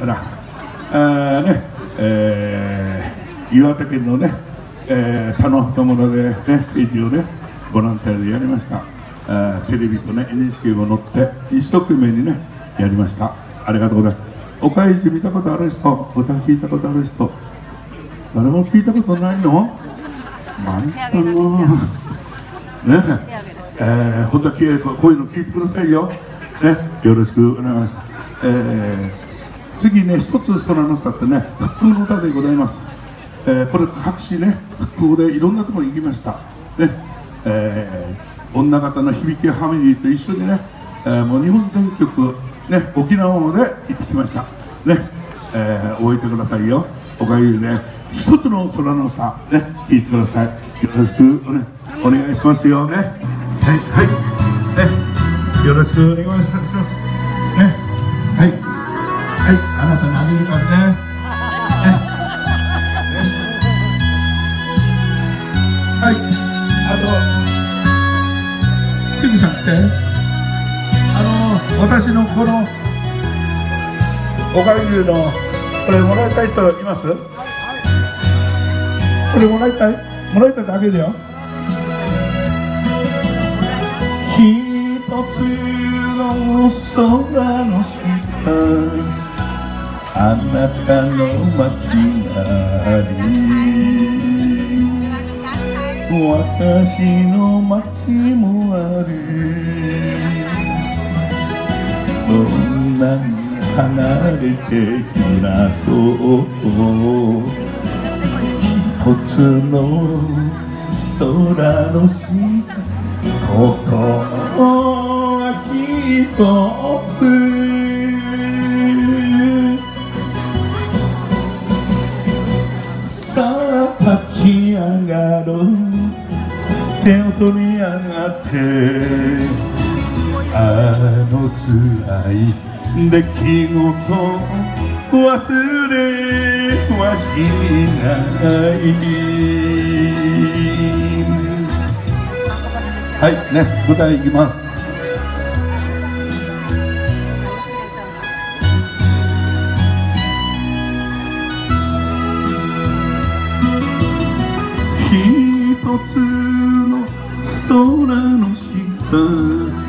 からあねえー、岩手県のね、えー、田野畑村で、ね、ステージをねボランティアでやりました。あテレビとね NHK を乗って一生懸命にねやりました。ありがとうございます。おかえり見たことある人歌聞いたことある人誰も聞いたことないの？満タンのねえー、本当はこういうの聞いてくださいよ、ね、よろしくお願いします、えー、次ね一つ空の下ってね復興の歌でございます、えー、これ各地ね復興でいろんなところに行きました。ねえー、女方の響きファミリーと一緒にね、えー、もう日本全国ね沖縄まで行ってきました。ね、えー、覚えてくださいよ。おかげでね一つの空の差ね聞いてください。よろしくお,、ね、お願いしますよね。はいはい。ねよろしくお願いします。あなたにあげるからね。はい。あとキムさん来て。あの私のこのおかげのこれもらいたい人います？これもらいたい？もらいたいだけだよ。一つの空の下あなたの街なり。私の街もあるどんなに離れて暮らそう。一つの空の下。心は一つさ手を取り上がってあの辛い出来事忘れはしない。はいね舞台いきます。つの空の下